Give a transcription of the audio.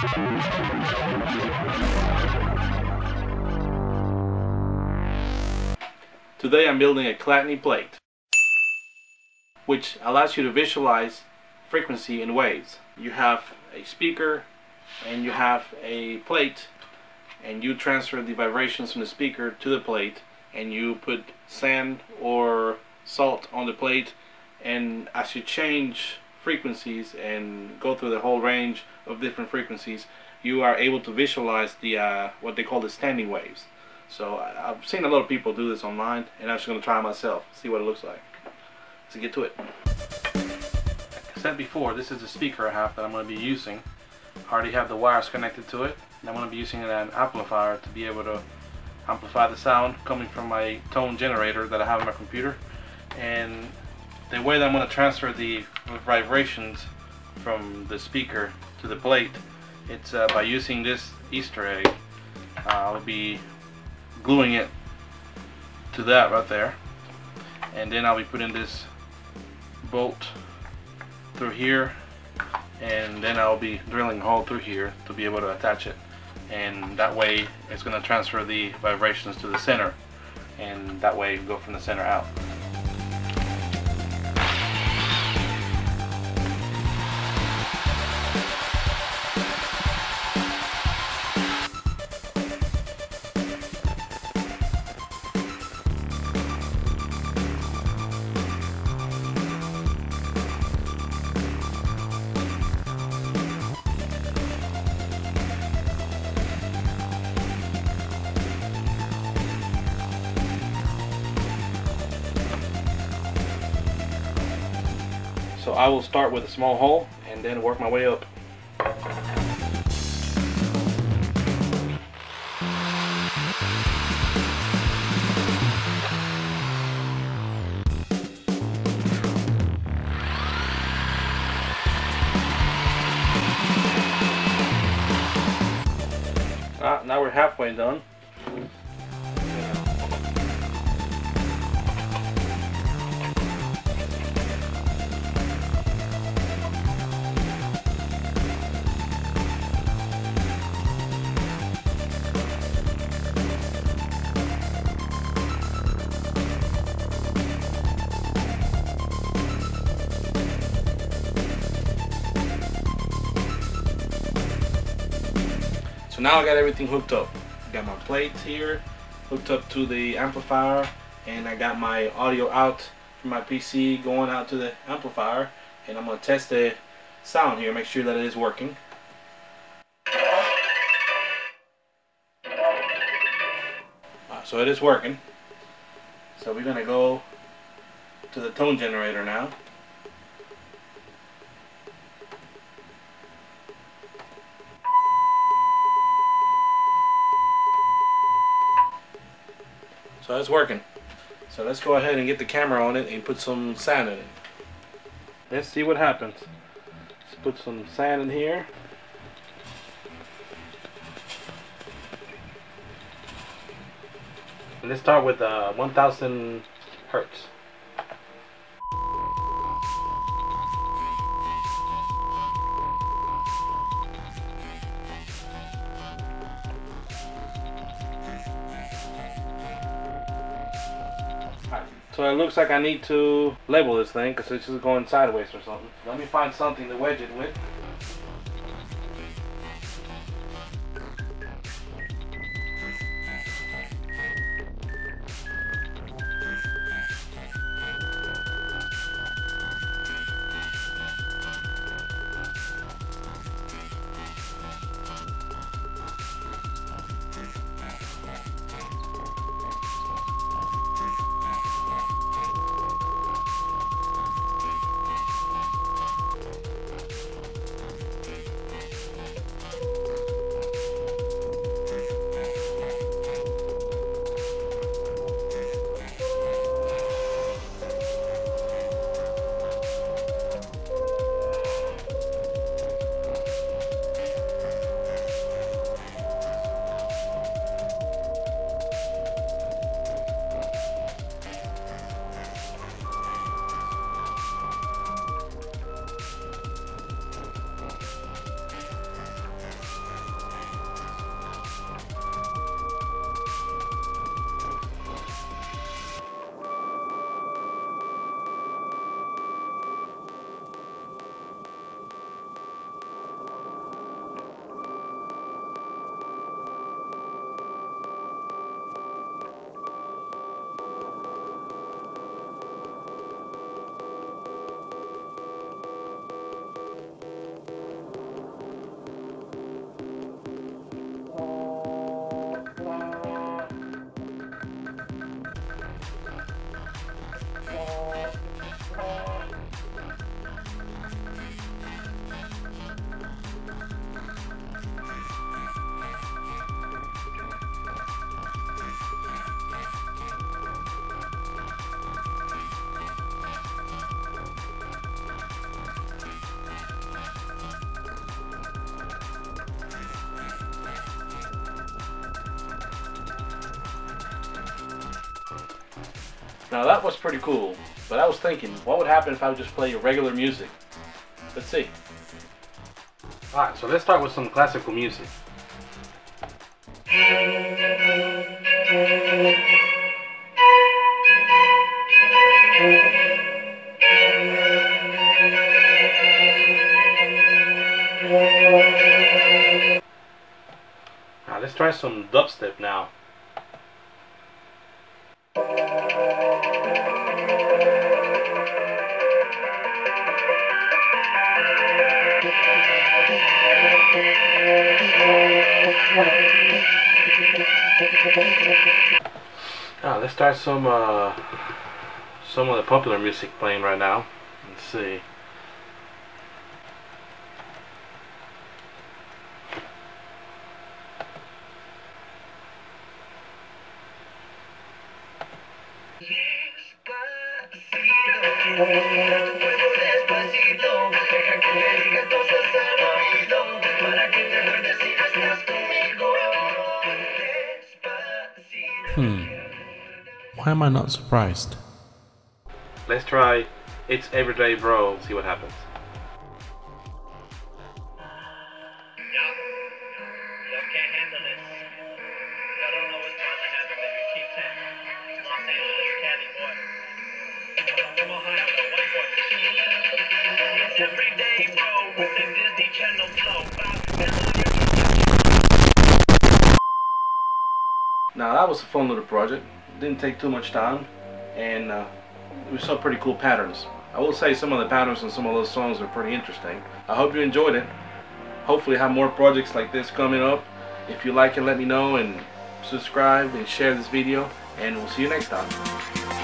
Today I'm building a Chladni plate which allows you to visualize frequency in waves. You have a speaker and you have a plate and you transfer the vibrations from the speaker to the plate and you put sand or salt on the plate and as you change frequencies and go through the whole range of different frequencies you are able to visualize the uh, what they call the standing waves. So I've seen a lot of people do this online and I'm just going to try myself see what it looks like. Let's get to it. Like I said before this is the speaker I have that I'm going to be using. I already have the wires connected to it and I'm going to be using an amplifier to be able to amplify the sound coming from my tone generator that I have on my computer. And the way that I'm going to transfer the vibrations from the speaker to the plate it's uh, by using this Easter egg. Uh, I'll be gluing it to that right there. And then I'll be putting this bolt through here and then I'll be drilling a hole through here to be able to attach it. And that way it's going to transfer the vibrations to the center and that way go from the center out. So I will start with a small hole and then work my way up. Ah, now we're halfway done. Now I got everything hooked up. Got my plates here hooked up to the amplifier and I got my audio out from my PC going out to the amplifier and I'm going to test the sound here make sure that it is working. Uh, so it is working. So we're going to go to the tone generator now. That's working. So let's go ahead and get the camera on it and put some sand in it. Let's see what happens. Let's put some sand in here. Let's start with uh, 1000 hertz. So it looks like I need to label this thing because it's just going sideways or something. Let me find something to wedge it with. Now that was pretty cool, but I was thinking, what would happen if I would just play regular music? Let's see. Alright, so let's start with some classical music. Alright, let's try some dubstep now. Start some uh, some of the popular music playing right now. Let's see. Hmm. Why am I not surprised? Let's try It's Everyday Bro, see what happens. Y'all can't handle this. Y'all don't know what's about to happen, baby. Team 10. Los Angeles, Cali boy. From Ohio, the white boy. It's everyday, bro, with the Disney Channel flow. Now that was a fun little project. Didn't take too much time, and uh, we saw pretty cool patterns. I will say some of the patterns on some of those songs are pretty interesting. I hope you enjoyed it. Hopefully have more projects like this coming up. If you like it, let me know and subscribe and share this video. And we'll see you next time.